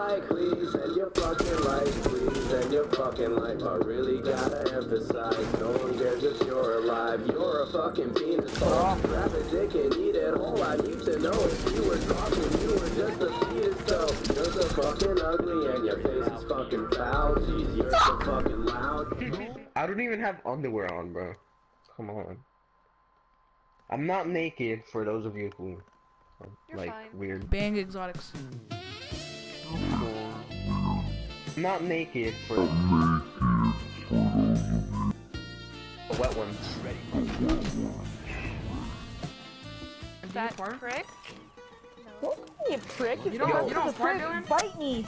a dick like please and your fucking life please and your fucking life I really gotta emphasize no one cares if you're alive you're a fucking penis ball uh-huh. grab a dick and eat it whole I need to know if you were talking you were just a fetus so you're so fucking ugly and your face is fucking foul jeez you're so fucking loud I don't even have underwear on, bro. Come on. I'm not naked for those of you who are, You're like fine. weird. Bang exotics. I'm not naked for the wet ones. Is that fart? prick? Don't call me a prick. You If don't- you're you don't a fart, prick, Dylan? bite me.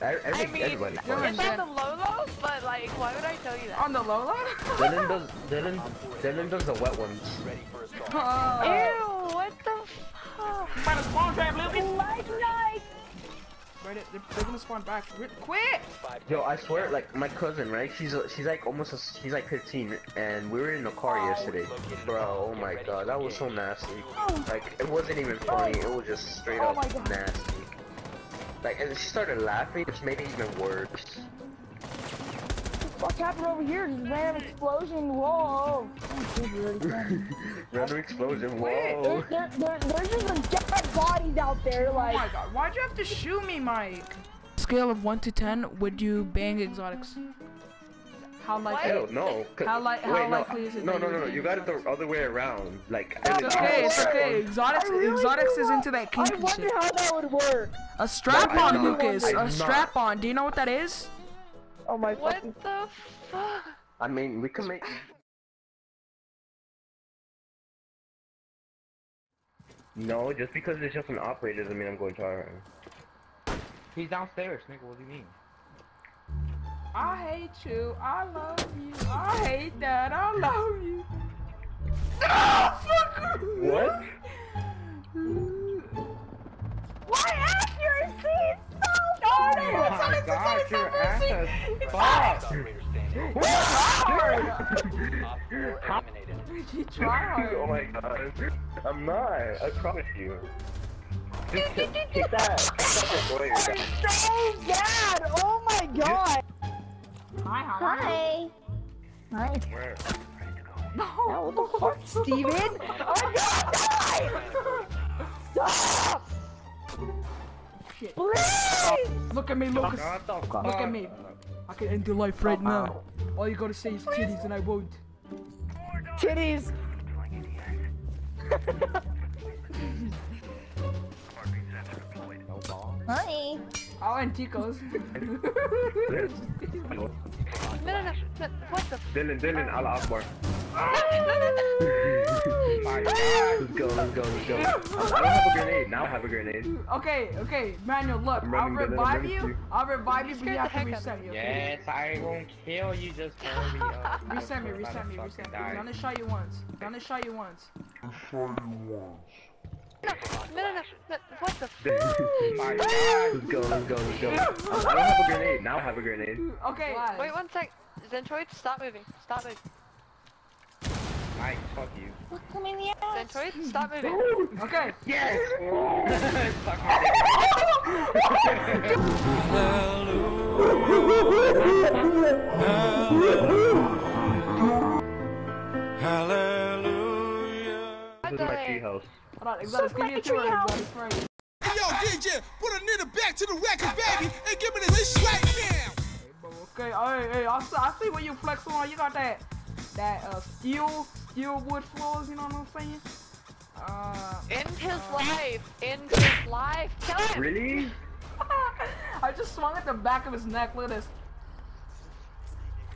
I, I every, mean, everybody. Dylan, farts. It's on the logo, but like, why would I tell you that? On the Lola? Dylan does. Dylan. Dylan does the wet ones. Uh, Ew, what the fuck? Find a spawn trap, Lucas. Like night. Right, they're, they're gonna spawn back. Quit! Yo, I swear, like my cousin, right? She's she's like almost a, she's like 15, and we were in the car oh, yesterday. Bro, oh my god, that was so nasty. Oh. Like it wasn't even funny. It was just straight Oh up nasty. Like and she started laughing, which made it even worse. What happened over here? Just random explosion. Whoa. Oh, dude, you're already done. Random explosion. Wait, Whoa. there, there, there, there's just some dead bodies out there. Oh like. Oh Like, my god, why'd you have to shoot me, Mike? Scale of 1 to 10, would you bang exotics? How likely? Hell no. 'cause- How li- how wait, no, is it No, no, no, no. You got it the other way around. Like. It's It's okay, it's okay. Exotics, really exotics is into that kinky shit. I wonder shit. how that would work. A strap I'm on. Lucas. A strap on. Do you know what that is? Oh my What fucking. the fuck? I mean, we can make. No, just because it's just an operator doesn't mean I'm going to try her. He's downstairs, nigga. What do you mean? I hate you. I love you. I hate that. I love you. What? God, it's your ass on, is it's fucked. hard. You try oh my god. I'm not. I promise you. Just kick, kick that. Kick that so bad. Oh my god. Hi, how are you? Hi. Hi. Where? No. Oh, what the fuck, Steven? I'm gonna die! Stop! Shit. Please! Look at me, Lucas. What the fuck? Look at me. I can end your life right now. All you gotta say is titties and I won't. Titties! No. Honey. Oh, and Tico's. No, no, no, no, what the Dylan, Dylan, Allah Akbar. My God. Let's go, let's go, let's go. I don't have a grenade. Now I have a grenade. okay, okay, Manuel, look, I'm I'll running, I'm revive you. you. I'll revive you, but you Scared have to heck out of reset me. me. Okay? Yes, I won't kill you. Just hurry up. Reset me, I'm reset about me, to reset fucking me. I'm gonna shot you once. I'm gonna shot you once. No, no, no, no, what the My God. Let's go, let's go, let's go. I don't have a grenade. Now I have a grenade. Okay. Wait one sec. Zentroid, stop moving. Stop moving. Mike, fuck you. Look me in the ass. Zentroid, stop moving. Okay. Yes! Suck my treehouse. Hold on, Exotics, give me a tour. Exotics, for. Hey, yo, DJ, put a nigga back to the record, baby, and give me this shit right now. Okay, hey, hey, I see, I see what you flex on. You got that, that uh, steel, steel wood floors. You know what I'm saying? Uh, End his life. End his life. Kill him. Really? I just swung at the back of his neck. Look at this.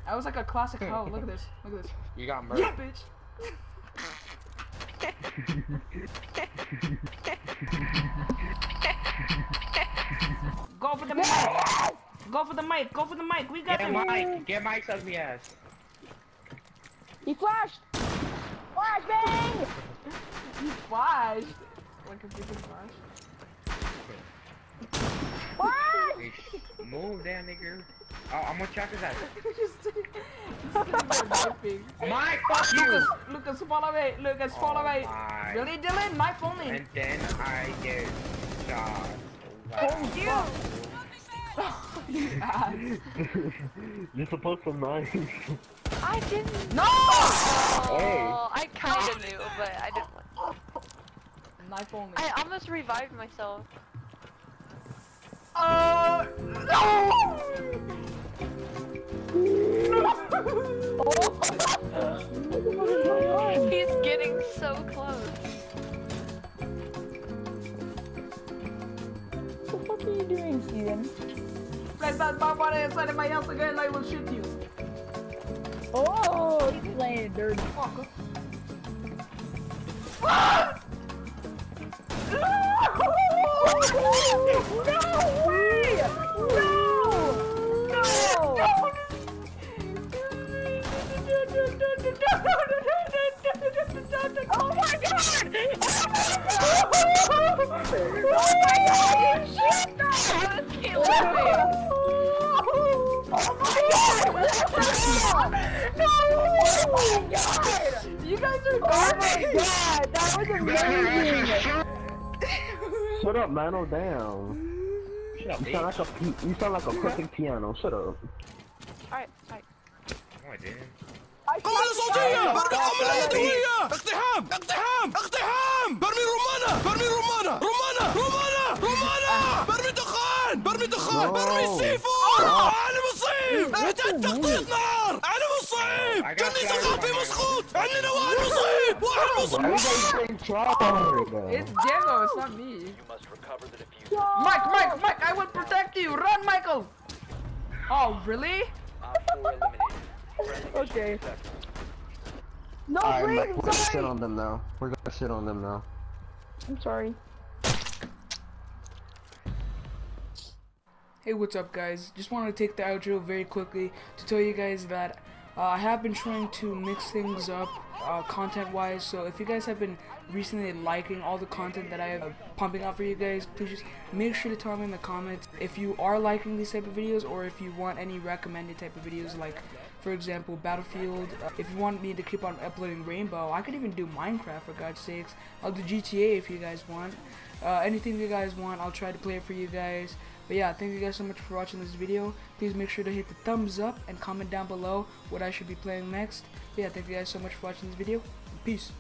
That was like a classic hoe. Look at this. Look at this. You got Yeah, murdered. bitch. Go for the mic. Go for the mic. Go for the mic. We got Get the Mike. Get Mike's ugly ass. He flashed! Flash bang! He flashed. Like a freaking flash. Flash! Hey, sh- Move there, nigga. Oh, I'm gonna chop his ass. Just- just. Mike, fuck you. Lucas, Lucas, follow me. Lucas, oh follow Oh me. my. Really, Dylan? Knife only. And then I get shot. you. You're supposed to nice. I didn't. No! Oh, I kind of knew, but I didn't. want- Knife only. I almost revived myself. Uh, no! He's getting so close. What the fuck are you doing, Steven? Flex that bomb on inside of my house again, I will shoot you. Oh, he's playing dirty. Fucker. No Oh my god! Oh my god! You shit! That's killing me. Oh my god! You guys are Oh my god! That was amazing! Shut up, man. Oh, damn. Shut up, You sound bitch. like a pi- you sound like a cooking piano. Shut up. Alright, alright. No, I didn't. قنبلة صوتية! برمي قنبلة يدوية اقتحام! اقتحام! اقتحام! برمي رمانة! برمي رمانة! رمانة! رمانة! رمانة! برمي دخان! برمي دخان. برمي سيفور أنا مصيب اعتاد تغطية نار I سخافي got you. مسخوط عندنا واحد مصيب! واحد مصيب? It's Diego, it's not me. Mike, Mike, Mike, I will protect you. Run, Michael. Oh, really? Okay. No, Alright, please, Mike, I'm we're gonna sit sorry! on them now. We're gonna sit on them now. I'm sorry. Hey, what's up, guys? Just wanted to take the outro very quickly to tell you guys that uh, I have been trying to mix things up uh, content-wise. So if you guys have been recently liking all the content that I am pumping out for you guys, please just make sure to tell me in the comments if you are liking these type of videos or if you want any recommended type of videos like for example battlefield uh, if you want me to keep on uploading rainbow i could even do minecraft for god's sakes. I'll do gta if you guys want. Uh, anything you guys want i'll try to play it for you guys. But yeah thank you guys so much for watching this video. Please make sure to hit the thumbs up and comment down below what i should be playing next. But yeah thank you guys so much for watching this video. Peace